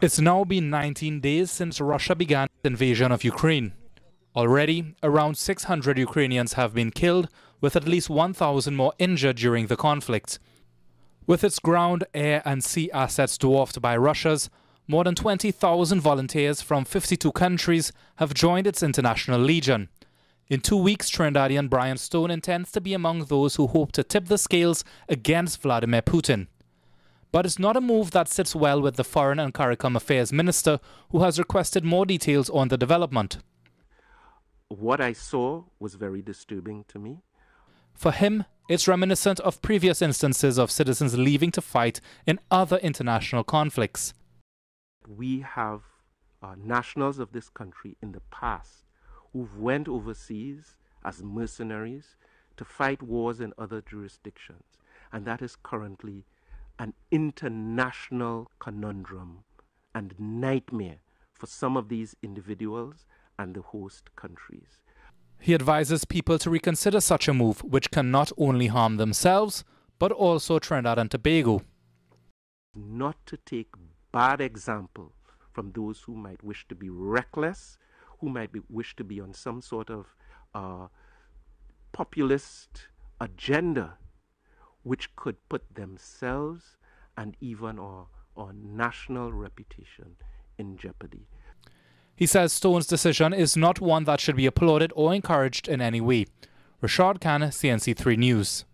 It's now been 19 days since Russia began its invasion of Ukraine. Already, around 600 Ukrainians have been killed, with at least 1,000 more injured during the conflict. With its ground, air, and sea assets dwarfed by Russia's, more than 20,000 volunteers from 52 countries have joined its international legion. In two weeks, Trinidadian Brian Stone intends to be among those who hope to tip the scales against Vladimir Putin. But it's not a move that sits well with the Foreign and CARICOM Affairs Minister, who has requested more details on the development. What I saw was very disturbing to me. For him, it's reminiscent of previous instances of citizens leaving to fight in other international conflicts. We have uh, nationals of this country in the past who've went overseas as mercenaries to fight wars in other jurisdictions. And that is currently an international conundrum and nightmare for some of these individuals and the host countries. He advises people to reconsider such a move, which can not only harm themselves, but also Trinidad and Tobago. Not to take bad example from those who might wish to be reckless, who might be, wish to be on some sort of uh, populist agenda, which could put themselves and even our, our national reputation in jeopardy. He says Stone's decision is not one that should be applauded or encouraged in any way. Rishard Khan, CNC3 News.